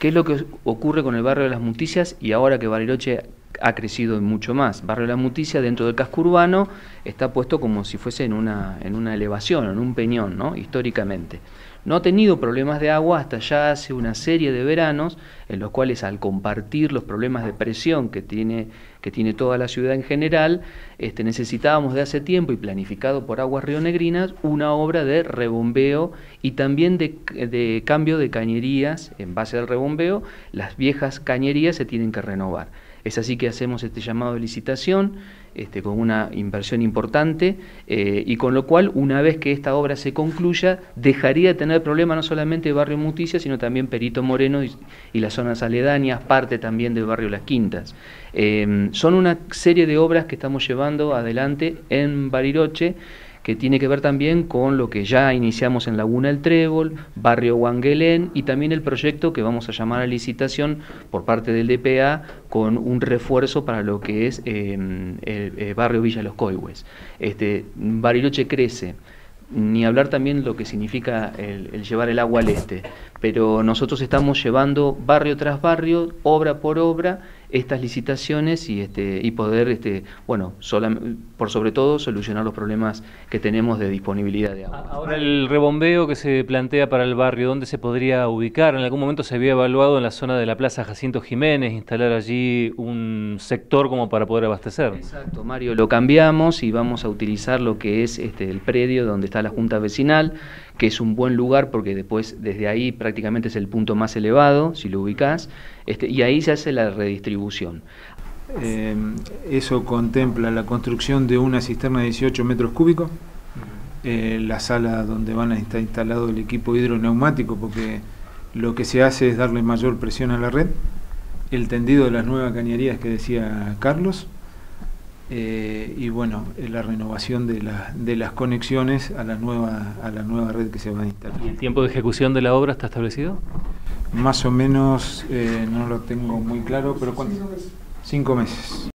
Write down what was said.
¿Qué es lo que ocurre con el barrio de las Muticias y ahora que Bariloche ha crecido mucho más? Barrio de las Muticias dentro del casco urbano está puesto como si fuese en una, en una elevación, en un peñón, ¿no? históricamente. No ha tenido problemas de agua hasta ya hace una serie de veranos en los cuales al compartir los problemas de presión que tiene, que tiene toda la ciudad en general, este, necesitábamos de hace tiempo y planificado por Aguas Negrinas una obra de rebombeo y también de, de cambio de cañerías en base al rebombeo. Las viejas cañerías se tienen que renovar. Es así que hacemos este llamado de licitación este, con una inversión importante eh, y con lo cual, una vez que esta obra se concluya, dejaría de tener problema no solamente Barrio Muticia, sino también Perito Moreno y, las zonas aledañas, parte también del barrio Las Quintas. Eh, son una serie de obras que estamos llevando adelante en Bariloche que tiene que ver también con lo que ya iniciamos en Laguna El Trébol, Barrio Wangelén y también el proyecto que vamos a llamar a licitación por parte del DPA con un refuerzo para lo que es em, el, eh, Barrio Villa Los Coihues. Este, Bariloche crece, ni hablar también lo que significa el, llevar el agua al este, pero nosotros estamos llevando barrio tras barrio, obra por obra, estas licitaciones y este y poder este bueno por sobre todo solucionar los problemas que tenemos de disponibilidad de agua. Ahora el rebombeo que se plantea para el barrio, ¿dónde se podría ubicar? En algún momento se había evaluado en la zona de la Plaza Jacinto Jiménez instalar allí un sector como para poder abastecer. Exacto, Mario, lo cambiamos y vamos a utilizar lo que es este el predio donde está la Junta Vecinal, que es un buen lugar porque después desde ahí prácticamente es el punto más elevado, si lo ubicás, este, y ahí se hace la redistribución. Eh, eso contempla la construcción de una cisterna de 18 metros cúbicos, eh, la sala donde van a estar instalado el equipo hidroneumático, porque lo que se hace es darle mayor presión a la red, el tendido de las nuevas cañerías que decía Carlos, eh, y bueno, la renovación de, de, las conexiones a la, nueva, a la nueva red que se va a instalar. ¿Y el tiempo de ejecución de la obra está establecido? Más o menos, eh, no lo tengo muy claro, pero ¿cuánto? Cinco meses.